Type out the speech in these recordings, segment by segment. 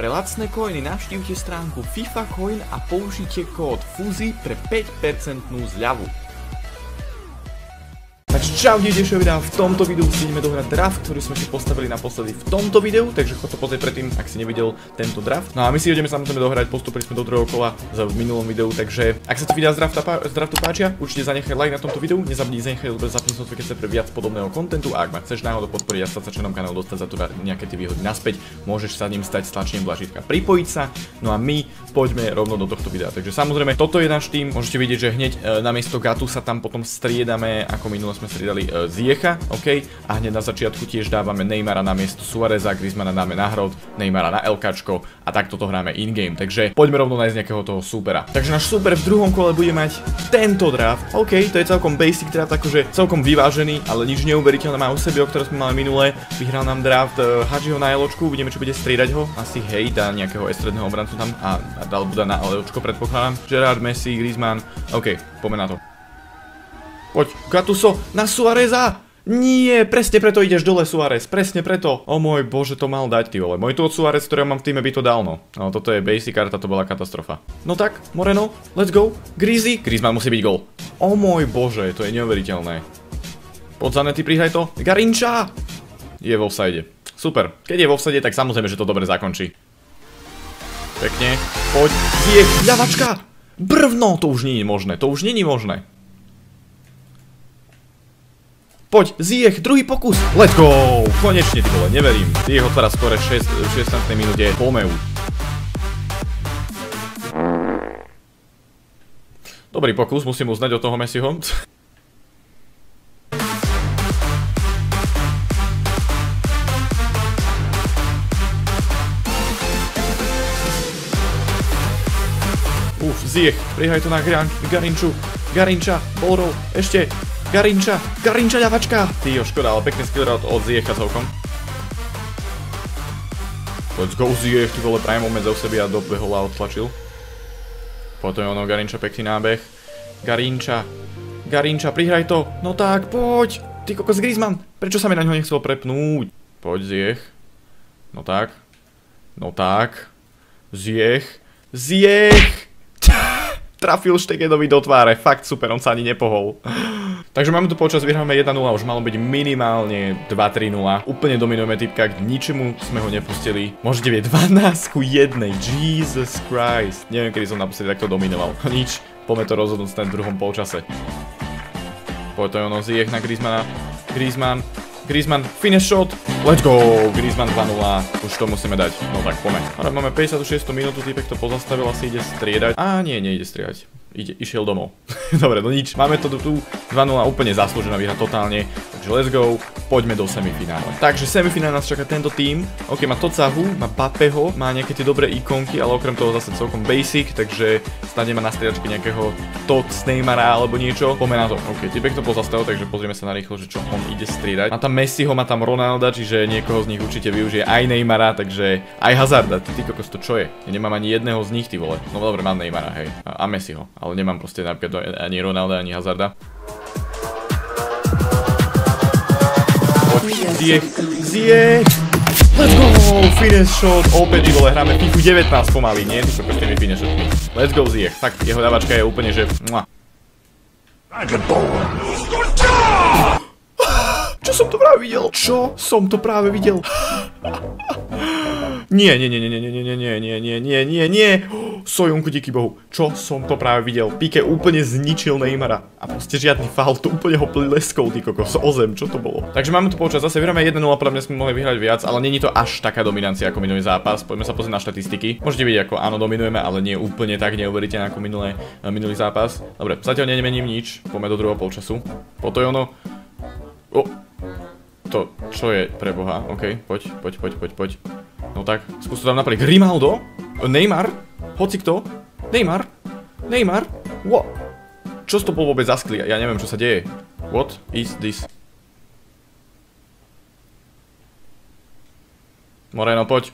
Pre lacné coiny navštívte stránku FIFA Coin a použite kód FUZI pre 5% zľavu. Takže čau, ďalšieho videa. V tomto videu si ideme dohrať draft, ktorý sme si postavili naposledy v tomto videu, takže chod to pozrieť predtým, ak si nevidel tento draft. No a my si ideme samozrejme dohrať, postupili sme do druhého kola v minulom videu, takže ak sa ti videa z, drafta, z draftu páčia, určite zanechaj like na tomto videu, nezabudni zanechaj zapnúť notifikácie pre viac podobného kontentu a ak ma chceš náhodou podporiť a stať sa členom kanálu, dostať za to nejaké tie výhody naspäť, môžeš sa ním stať stlačením blažitka pripojiť sa. No a my poďme rovno do tohto videa. Takže samozrejme, toto je náš tým, môžete vidieť, že hneď e, namiesto Gatu sa tam potom striedame, ako minule sme striedali uh, Ziecha, OK, a hneď na začiatku tiež dávame Neymara na miesto Suareza, Griezmana dáme na hrod, Neymara na LKčko a takto to hráme in-game, takže poďme rovno nájsť nejakého toho supera. Takže náš super v druhom kole bude mať tento draft, OK, to je celkom basic draft, akože celkom vyvážený, ale nič neuveriteľné má u sebe, o ktoré sme mali minulé, vyhral nám draft uh, Hadžiho na Eločku, uvidíme, čo bude striedať ho, asi hej, dá nejakého estredného obrancu tam a, a dal bude na Eločko predpokladám, Gerard, Messi, Griezmann, OK, poďme na to. Poď, Gatuso, na Suareza! Nie, presne preto ideš dole Suarez, presne preto. O môj bože, to mal dať, ty vole. Môj tu od Suarez, ktorého mám v týme, by to dal, no. No, toto je basic karta, to bola katastrofa. No tak, Moreno, let's go. Grizzly, Griezmann musí byť gol. O môj bože, to je neuveriteľné. Poď Zanetti, prihraj to. Garinča! Je vo offside. Super. Keď je vo offside, tak samozrejme, že to dobre zakončí. Pekne. Poď. Je, ľavačka! Brvno, to už nie je možné, to už nie je možné. Poď, Ziech, druhý pokus. Let's go! Konečne, ty vole, neverím. Ziech otvára skore 6, 16. minúte. Pomeu. Dobrý pokus, musím uznať od toho Messiho. Uf, Ziech, prihaj to na Garinču. Garinča, Borov, ešte, Garinča, Garinča ľavačka. Tyjo, škoda, ale pekný skill od, od Ziecha celkom. Let's go Ziech, ty vole, prajem moment za sebe a dobehol a odtlačil. Potom je ono, Garinča, pekný nábeh. Garinča, Garinča, prihraj to. No tak, poď. Ty kokos Griezmann, prečo sa mi na ňo nechcel prepnúť? Poď Ziech. No tak. No tak. Ziech. Ziech! Trafil Štegedovi do tváre, fakt super, on sa ani nepohol. Takže máme tu počas, vyhráme 1-0, už malo byť minimálne 2-3-0. Úplne dominujeme typka, k ničemu sme ho nepustili. Môžete vieť 12 ku 1, Jesus Christ. Neviem, kedy som naposledy takto dominoval. Nič, poďme to rozhodnúť ten druhom polčase. Poď to je ono, Ziyech na Griezmana. Griezmann, Griezmann, finish shot. Let's go, Griezmann 2-0. Už to musíme dať. No tak poďme. Ale máme 56 minútu, typek to pozastavil, asi ide striedať. Á, nie, nejde striedať ide, išiel domov. Dobre, no nič, máme to tu 2-0 úplne zaslúžená výhra totálne, takže let's go, poďme do semifinále. Takže semifinále nás čaká tento tým, ok, má Tocahu, má Papeho, má nejaké tie dobré ikonky, ale okrem toho zase celkom basic, takže stane ma na striedačke nejakého Tot Neymara alebo niečo, poďme na to. Ok, typek to pozastavil, takže pozrieme sa na rýchlo, že čo on ide striedať. Má tam Messiho, má tam Ronalda, čiže niekoho z nich určite využije aj Neymara, takže aj Hazarda, ty kokos to čo je? Ja nemám ani jedného z nich, ty vole. No dobre, mám Neymara, hej, a, a Messiho ale nemám proste napríklad ani Ronalda, ani Hazarda. Ziech, Ziech! Let's go! Finish shot! Opäť, vole, hráme FIFU 19 pomaly, nie? Ty sa s tými finish shotmi. Let's go, Ziech. Fakt, jeho dávačka je úplne, že... Čo som to práve videl? Čo som to práve videl? Nie, nie, nie, nie, nie, nie, nie, nie, nie, nie, nie, nie, nie. Sojunku, díky bohu. Čo som to práve videl? Pike úplne zničil Neymara. A proste žiadny faul, to úplne ho pleskol, ty kokos, o zem, čo to bolo? Takže máme tu počas, zase vyhráme 1-0, podľa mňa sme mohli vyhrať viac, ale není to až taká dominancia ako minulý zápas. Poďme sa pozrieť na štatistiky. Môžete vidieť, ako áno, dominujeme, ale nie úplne tak neuveriteľne ako minulé, minulý zápas. Dobre, zatiaľ nemením nič, poďme do druhého polčasu. Po to je ono... O, to, čo je pre boha, ok, poď, poď, poď, poď, poď. No tak, skús to tam napriek. Grimaldo? Neymar? Hoci kto? Neymar? Neymar? What? Čo to bol vôbec za skli? Ja neviem, čo sa deje. What is this? Moreno, poď.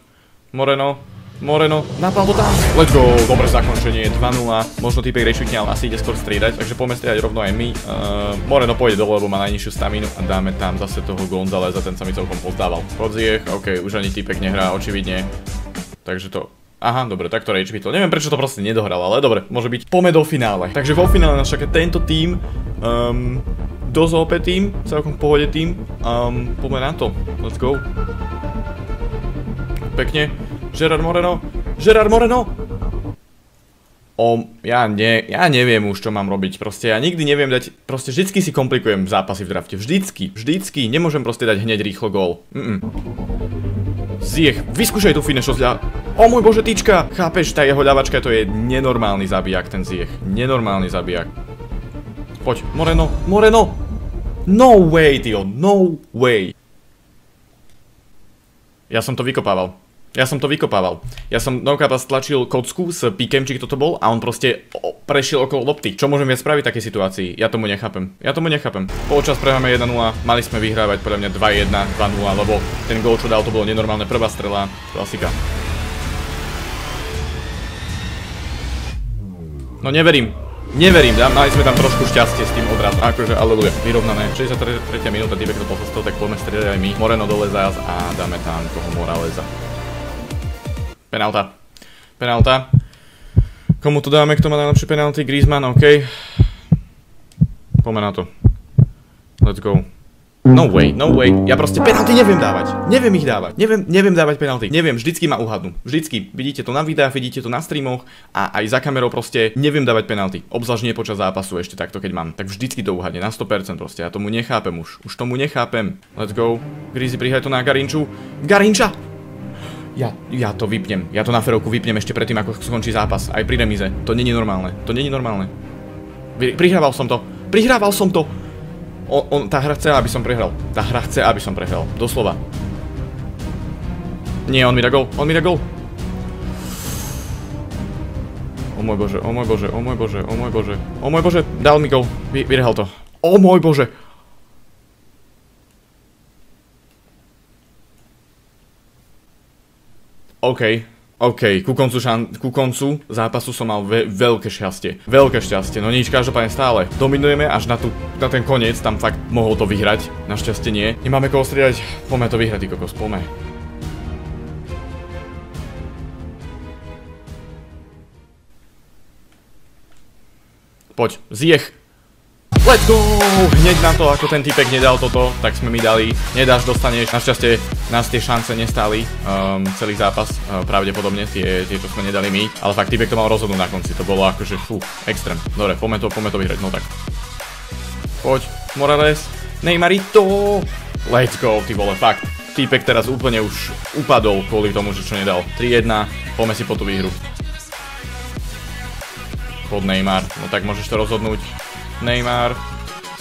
Moreno. Moreno, napal to tam. Let's go, dobré zakončenie, 2-0. Možno typek rešvikne, ale asi ide skôr striedať, takže poďme striedať rovno aj my. Uh, Moreno pôjde dole, lebo má najnižšiu staminu a dáme tam zase toho Gonzaleza, ten sa mi celkom pozdával. Podziech, ok, už ani typek nehrá, očividne. Takže to Aha, dobre, tak to rage to. Neviem prečo to proste nedohral, ale dobre, môže byť. Pome do finále. Takže vo finále nás čaká tento tým. Um, dosť OP tým, celkom v pohode tým. Um, poďme na to. Let's go. Pekne. Gerard Moreno. Gerard Moreno! O, ja, ne, ja neviem už, čo mám robiť. Proste ja nikdy neviem dať... Proste vždycky si komplikujem zápasy v drafte. Vždycky, vždycky. Nemôžem proste dať hneď rýchlo gól. Mm -mm. Ziech, vyskúšaj tú finešosť O môj bože, tyčka! Chápeš, tá jeho ľavačka to je nenormálny zabijak, ten Ziech. Nenormálny zabijak. Poď, Moreno, Moreno! No way, tío, no way. Ja som to vykopával. Ja som to vykopával. Ja som Nokapa stlačil kocku s píkem, či kto to bol, a on proste prešiel okolo lopty. Čo môžem viac spraviť v takej situácii? Ja tomu nechápem. Ja tomu nechápem. Počas prehráme 1-0, mali sme vyhrávať podľa mňa 2-1, 2-0, lebo ten gol, čo dal, to bolo nenormálne prvá strela. Klasika. No neverím. Neverím, mali sme tam trošku šťastie s tým odrazom. Akože, aleluja, vyrovnané. 63. minúta, Dibek to pochostil, tak poďme strieľať aj my. Moreno dole zás a dáme tam toho Moraleza. Penalta. Penalta. Komu to dáme, kto má najlepšie penalty? Griezmann, OK. Poďme na to. Let's go. No way, no way. Ja proste penalty neviem dávať. Neviem ich dávať. Neviem, neviem dávať penalty. Neviem, vždycky ma uhadnú. Vždycky. Vidíte to na videách, vidíte to na streamoch a aj za kamerou proste neviem dávať penalty. Obzvlášť nie počas zápasu ešte takto, keď mám. Tak vždycky to uhadne na 100% proste. Ja tomu nechápem už. Už tomu nechápem. Let's go. Grizy, prihaj to na Garinču. Garinča! Ja, ja to vypnem. Ja to na ferovku vypnem ešte predtým, ako skončí zápas. Aj pri remize. To není normálne. To není normálne. Prihrával som to. Prihrával som to. On, on, tá hra chce, aby som prehral. Tá hra chce, aby som prehral. Doslova. Nie, on mi dá gol. On mi dá gol. O môj bože, o môj bože, o môj bože, o môj bože. O môj bože, dal mi gol. Vy, vyrehal to. O môj bože. OK, OK, ku koncu, šan- ku koncu zápasu som mal ve- veľké šťastie. Veľké šťastie, no nič, každopádne stále. Dominujeme až na, tu, na ten koniec, tam fakt mohol to vyhrať. Našťastie nie. Nemáme koho striedať, poďme to vyhrať, ty kokos, poďme. Poď, zjech, Let's go! Hneď na to, ako ten typek nedal toto, tak sme mi dali. Nedáš, dostaneš. Našťastie nás tie šance nestáli um, celý zápas, uh, pravdepodobne, tie, tie, čo sme nedali my. Ale fakt, typek to mal rozhodnúť na konci. To bolo akože, fú, extrém. Dobre, poďme to, poďme to vyhrať, no tak. Poď, Morales. Neymarito! Let's go, ty vole, fakt. Týpek teraz úplne už upadol kvôli tomu, že čo nedal. 3-1, poďme si po tú výhru. Pod Neymar, no tak môžeš to rozhodnúť. Neymar.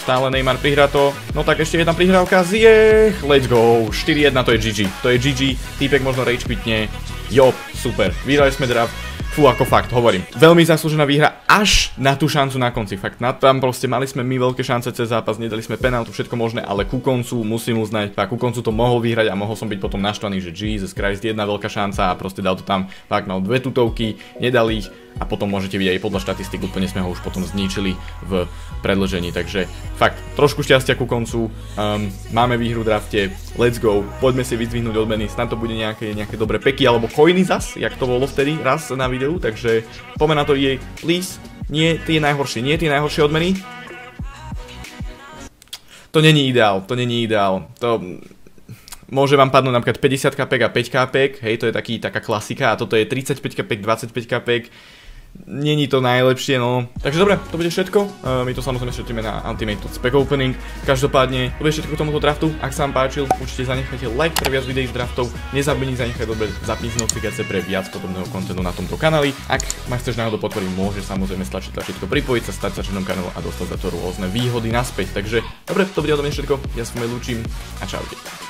Stále Neymar prihrá to. No tak ešte jedna prihrávka. Ziech. Let's go. 4-1 to je GG. To je GG. Týpek možno rage pitne. Jo, super. Vyhrali sme draft. Fú, ako fakt, hovorím. Veľmi zaslúžená výhra až na tú šancu na konci. Fakt, na tam proste mali sme my veľké šance cez zápas, nedali sme penáltu, všetko možné, ale ku koncu musím uznať, fakt, ku koncu to mohol vyhrať a mohol som byť potom naštvaný, že Jesus Christ, jedna veľká šanca a proste dal to tam, fakt mal dve tutovky, nedali ich a potom môžete vidieť aj podľa štatistik, úplne sme ho už potom zničili v predlžení, takže fakt, trošku šťastia ku koncu, um, máme výhru v drafte, let's go, poďme si vyzvihnúť odmeny, snad to bude nejaké, nejaké dobré peky alebo coiny zas, jak to bolo vtedy raz na videu, takže poďme na to EA, please, nie tie najhoršie, nie tie najhoršie odmeny, to není ideál, to není ideál, to môže vám padnúť napríklad 50 kpek a 5 kpek, hej, to je taký, taká klasika a toto je 35 kpek, 25 kpek, Není to najlepšie, no. Takže dobre, to bude všetko. Uh, my to samozrejme šetríme na Ultimate Spec Opening. Každopádne, to bude všetko k tomuto draftu. Ak sa vám páčil, určite zanechajte like pre viac videí z draftov. Nezabudnite zanechať dobre zapnúť notifikácie pre viac podobného kontentu na tomto kanáli. Ak ma chceš náhodou podporiť, môže samozrejme stlačiť tlačítko pripojiť sa, stať sa členom kanálu a dostať za to rôzne výhody naspäť. Takže dobre, to bude od mňa všetko. Ja sa lúčim a čaute.